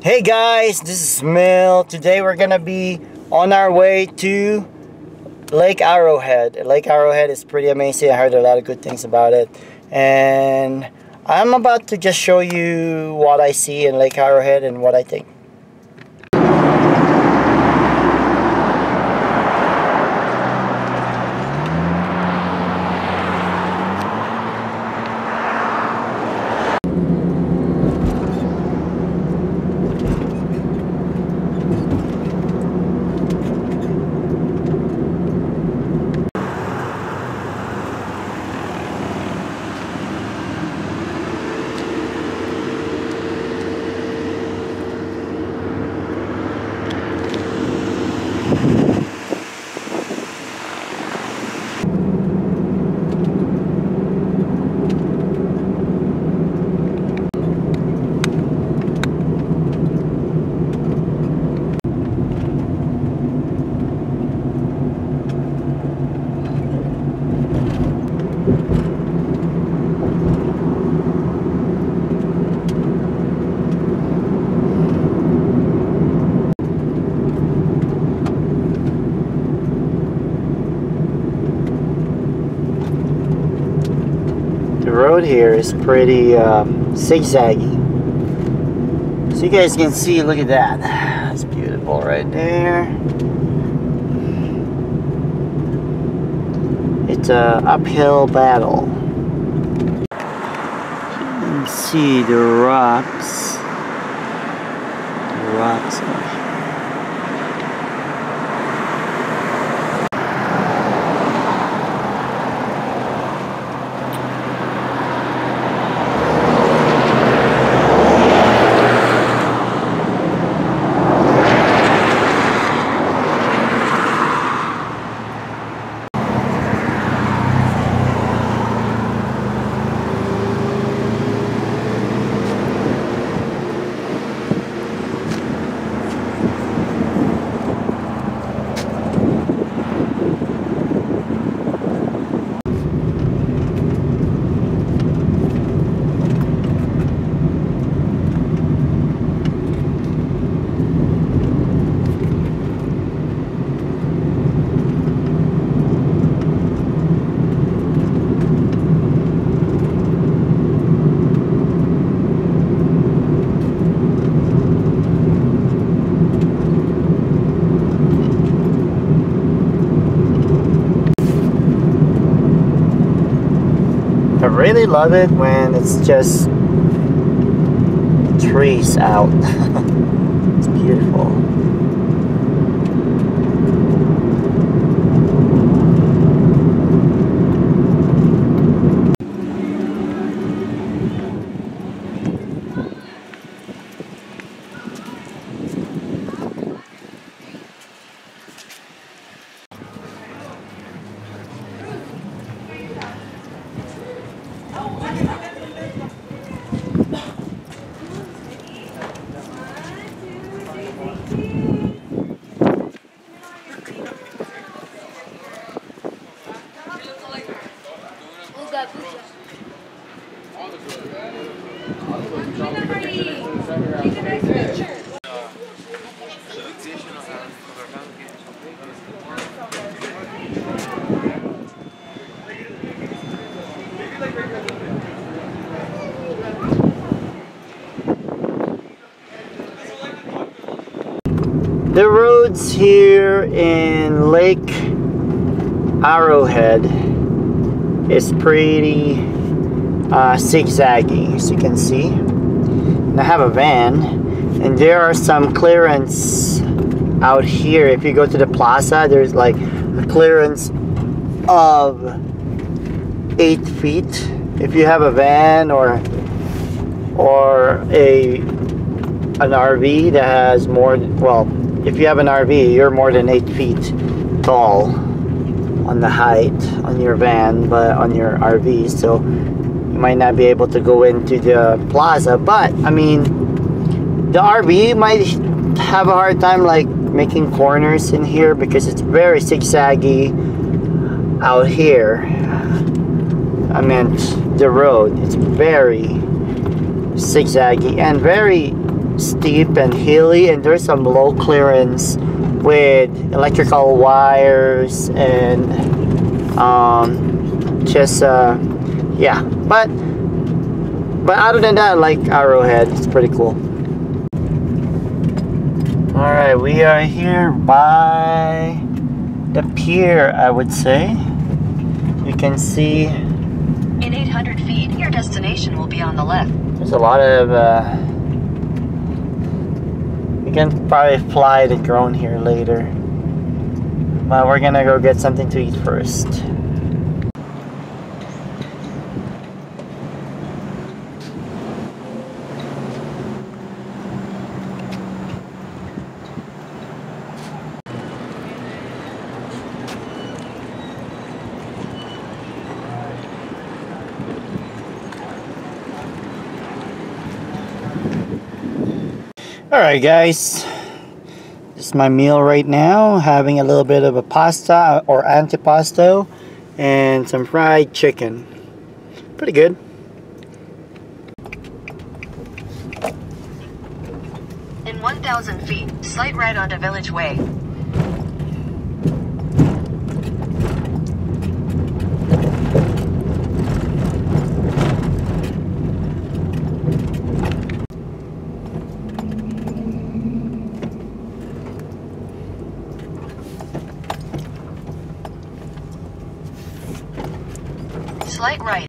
Hey guys, this is Mil. Today we're gonna be on our way to Lake Arrowhead. Lake Arrowhead is pretty amazing. I heard a lot of good things about it. And I'm about to just show you what I see in Lake Arrowhead and what I think. The road here is pretty um, zigzaggy. So you guys can see, look at that. That's beautiful right there. It's a uphill battle. You can see the rocks. The rocks really love it when it's just trees out. it's beautiful. The roads here in Lake Arrowhead is pretty uh, zigzaggy as you can see. And I have a van and there are some clearance out here. If you go to the plaza, there's like a clearance of eight feet. If you have a van or or a an RV that has more well if you have an RV you're more than eight feet tall on the height on your van but on your RV so you might not be able to go into the plaza but I mean the RV might have a hard time like making corners in here because it's very zigzaggy out here. I meant the road. It's very zigzaggy and very steep and hilly, and there's some low clearance with electrical wires and um, just uh, yeah. But but other than that, I like Arrowhead. It's pretty cool. All right, we are here by the pier, I would say. You can see. In 800 feet, your destination will be on the left. There's a lot of. Uh, you can probably fly the drone here later. But we're gonna go get something to eat first. Alright guys, this is my meal right now, having a little bit of a pasta or antipasto and some fried chicken. Pretty good. In 1,000 feet, slight right onto Village Way. Slight right.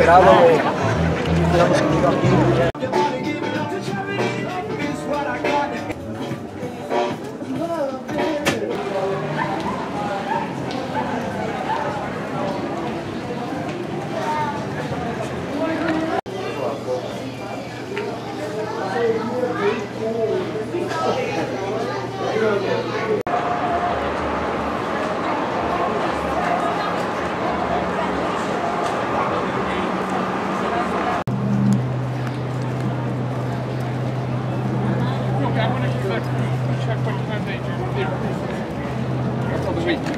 esperava. Esperamos que check what time they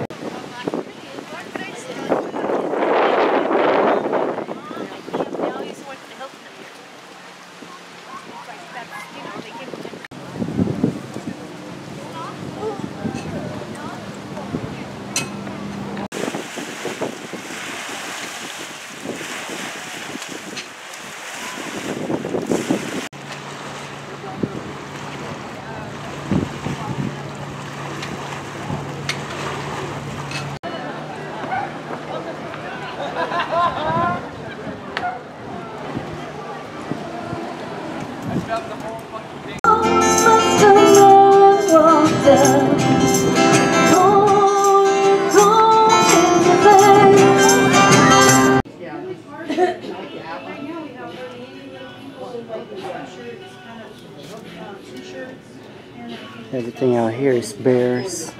Everything out here is bears.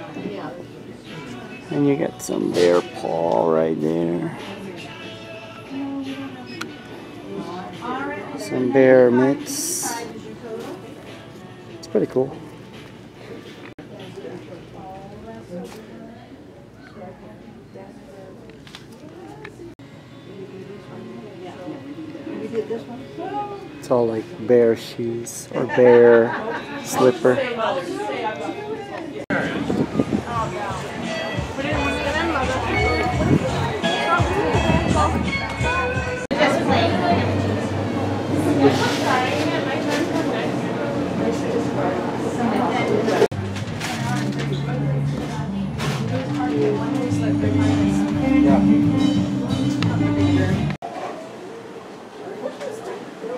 And you got some bear paw right there. Some bear mitts. It's pretty cool. It's all like bear shoes or bear slipper.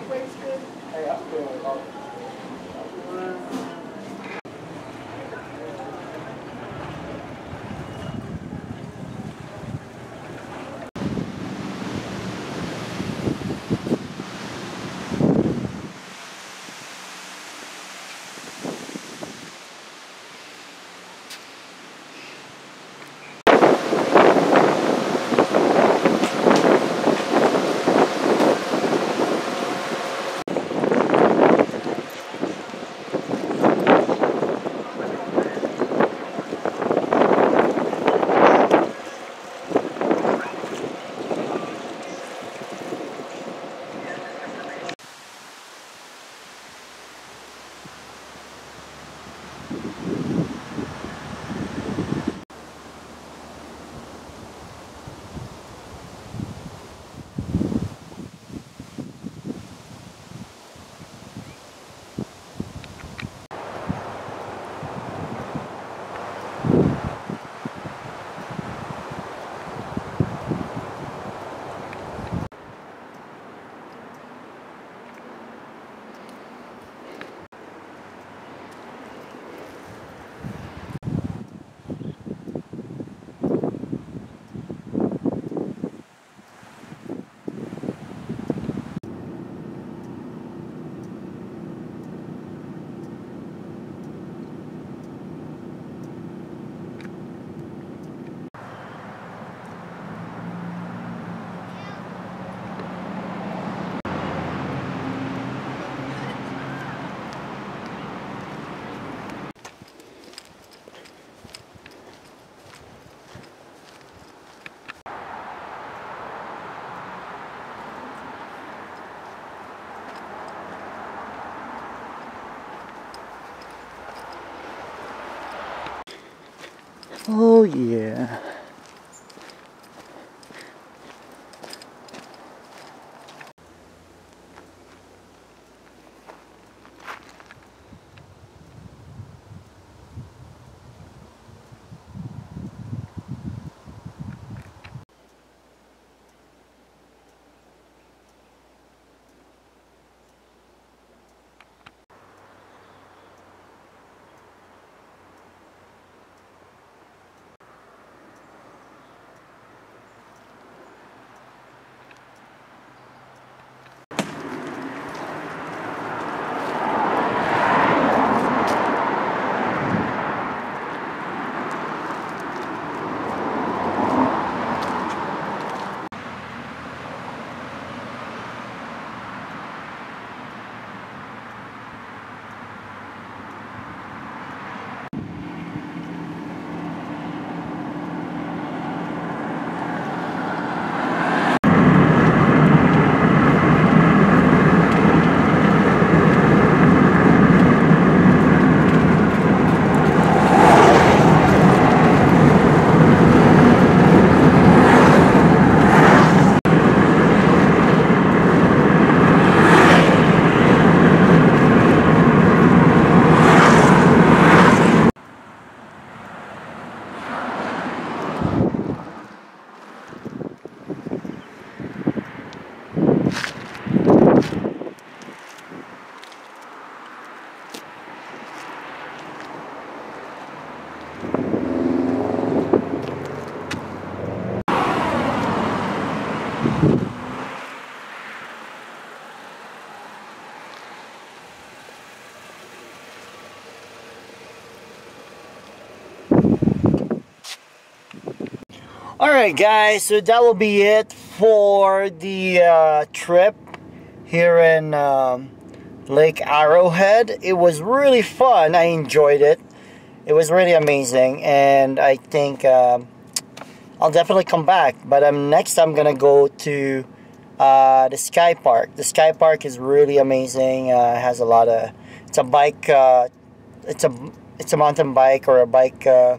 Hey, I'm good. Oh yeah. Alright guys, so that will be it for the uh, trip here in um, Lake Arrowhead. It was really fun. I enjoyed it. It was really amazing and I think um, I'll definitely come back. But um, next I'm gonna go to uh, the Sky Park. The Sky Park is really amazing. Uh, has a lot of. It's a bike. Uh, it's a it's a mountain bike or a bike uh,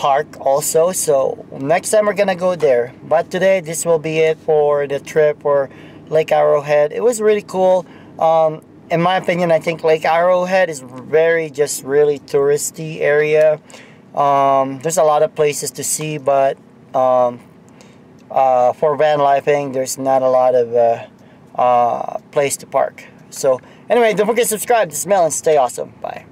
park also. So next time we're gonna go there. But today this will be it for the trip for Lake Arrowhead. It was really cool. Um, in my opinion, I think Lake Arrowhead is very just really touristy area. Um, there's a lot of places to see, but um, uh, for van lifing, there's not a lot of uh, uh, place to park. So anyway, don't forget to subscribe to Smell and stay awesome. Bye.